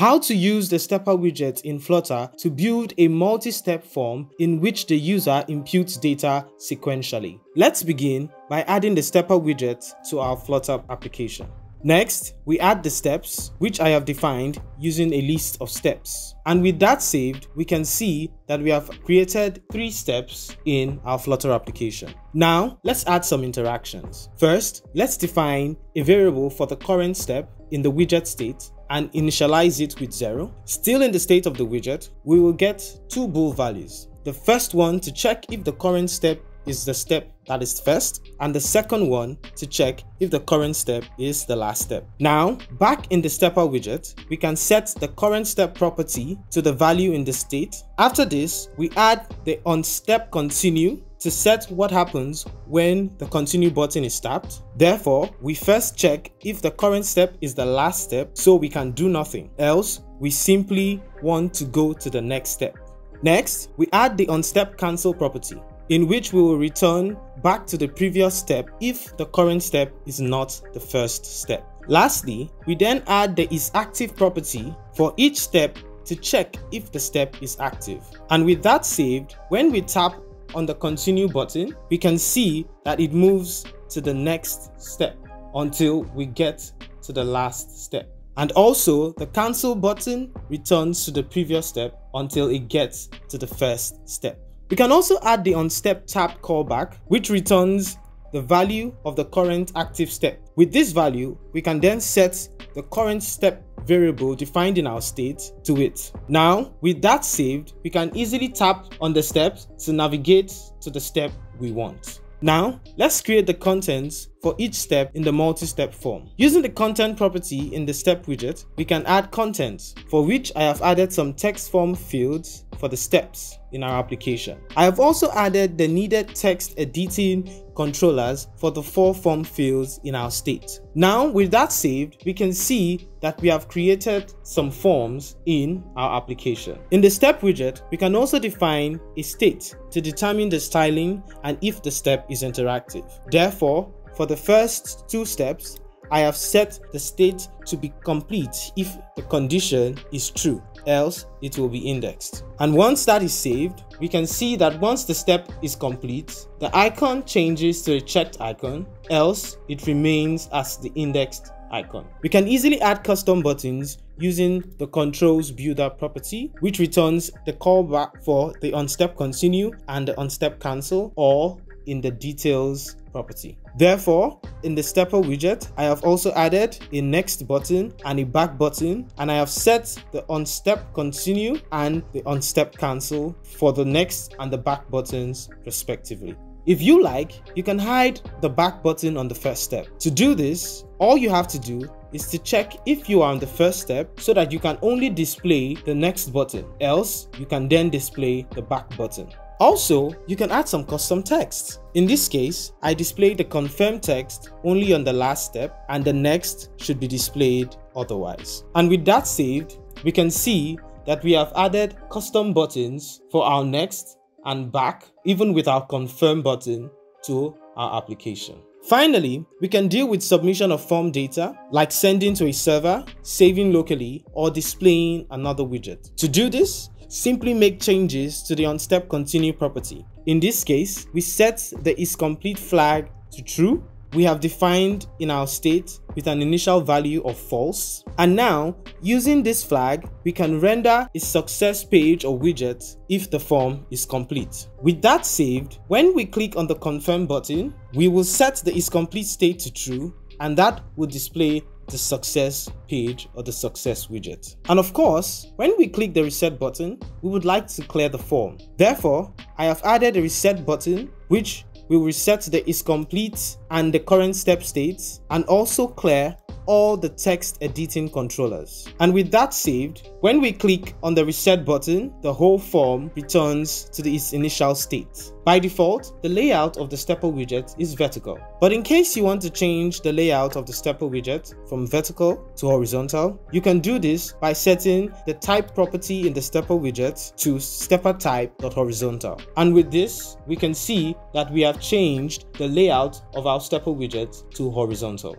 How to use the stepper widget in Flutter to build a multi-step form in which the user imputes data sequentially. Let's begin by adding the stepper widget to our Flutter application. Next, we add the steps, which I have defined using a list of steps. And with that saved, we can see that we have created three steps in our Flutter application. Now, let's add some interactions. First, let's define a variable for the current step in the widget state and initialize it with 0. Still in the state of the widget, we will get two bool values. The first one to check if the current step is the step that is first and the second one to check if the current step is the last step. Now, back in the stepper widget, we can set the current step property to the value in the state. After this, we add the onStep continue to set what happens when the continue button is tapped. Therefore, we first check if the current step is the last step so we can do nothing. Else, we simply want to go to the next step. Next, we add the onStep cancel property in which we will return back to the previous step if the current step is not the first step. Lastly, we then add the isActive property for each step to check if the step is active. And with that saved, when we tap on the continue button, we can see that it moves to the next step until we get to the last step. And also the cancel button returns to the previous step until it gets to the first step. We can also add the onStep tap callback, which returns the value of the current active step. With this value, we can then set the current step variable defined in our state to it. Now, with that saved, we can easily tap on the steps to navigate to the step we want. Now, let's create the contents for each step in the multi-step form. Using the content property in the step widget, we can add contents, for which I have added some text form fields for the steps in our application. I have also added the needed text editing controllers for the four form fields in our state. Now with that saved, we can see that we have created some forms in our application. In the step widget, we can also define a state to determine the styling and if the step is interactive. Therefore, for the first two steps, I have set the state to be complete if the condition is true, else it will be indexed. And once that is saved, we can see that once the step is complete, the icon changes to a checked icon, else it remains as the indexed icon. We can easily add custom buttons using the controls builder property, which returns the callback for the onStep continue and the onStep cancel or in the details property. Therefore, in the stepper widget, I have also added a next button and a back button and I have set the onStep continue and the onStep cancel for the next and the back buttons respectively. If you like, you can hide the back button on the first step. To do this, all you have to do is to check if you are on the first step so that you can only display the next button, else you can then display the back button. Also, you can add some custom text. In this case, I display the confirm text only on the last step and the next should be displayed otherwise. And with that saved, we can see that we have added custom buttons for our next and back even with our confirm button to our application. Finally, we can deal with submission of form data like sending to a server, saving locally, or displaying another widget. To do this, simply make changes to the onStep continue property. In this case, we set the isComplete flag to true. We have defined in our state with an initial value of false. And now, using this flag, we can render a success page or widget if the form is complete. With that saved, when we click on the confirm button, we will set the isComplete state to true and that will display the success page or the success widget. And of course, when we click the reset button, we would like to clear the form. Therefore, I have added a reset button which will reset the is complete and the current step states and also clear all the text editing controllers. And with that saved, when we click on the reset button, the whole form returns to its initial state. By default, the layout of the stepper widget is vertical. But in case you want to change the layout of the stepper widget from vertical to horizontal, you can do this by setting the type property in the stepper widget to stepper type.horizontal. And with this, we can see that we have changed the layout of our stepper widget to horizontal.